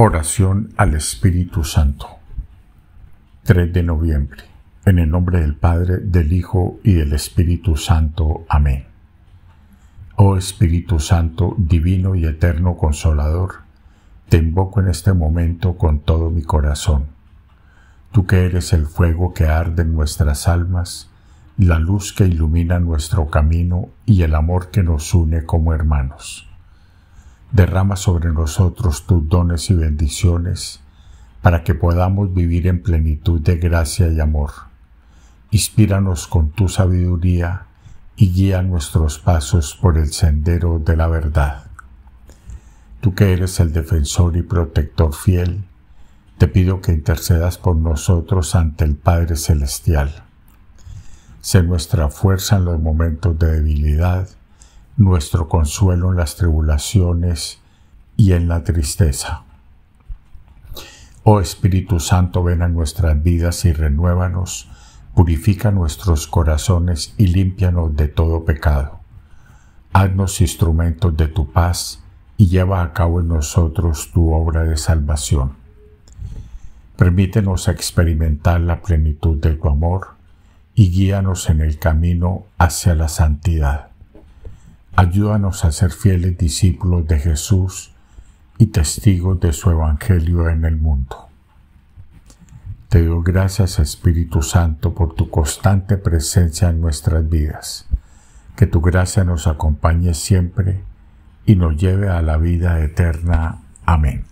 Oración al Espíritu Santo. 3 de noviembre. En el nombre del Padre, del Hijo y del Espíritu Santo. Amén. Oh Espíritu Santo, divino y eterno consolador, te invoco en este momento con todo mi corazón. Tú que eres el fuego que arde en nuestras almas, la luz que ilumina nuestro camino y el amor que nos une como hermanos derrama sobre nosotros tus dones y bendiciones para que podamos vivir en plenitud de gracia y amor. Inspíranos con tu sabiduría y guía nuestros pasos por el sendero de la verdad. Tú que eres el defensor y protector fiel, te pido que intercedas por nosotros ante el Padre Celestial. Sé nuestra fuerza en los momentos de debilidad nuestro consuelo en las tribulaciones y en la tristeza. Oh Espíritu Santo, ven a nuestras vidas y renuévanos, purifica nuestros corazones y límpianos de todo pecado. Haznos instrumentos de tu paz y lleva a cabo en nosotros tu obra de salvación. Permítenos experimentar la plenitud de tu amor y guíanos en el camino hacia la santidad. Ayúdanos a ser fieles discípulos de Jesús y testigos de su Evangelio en el mundo. Te doy gracias Espíritu Santo por tu constante presencia en nuestras vidas. Que tu gracia nos acompañe siempre y nos lleve a la vida eterna. Amén.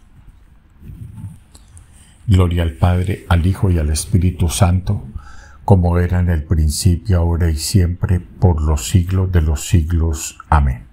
Gloria al Padre, al Hijo y al Espíritu Santo como era en el principio, ahora y siempre, por los siglos de los siglos. Amén.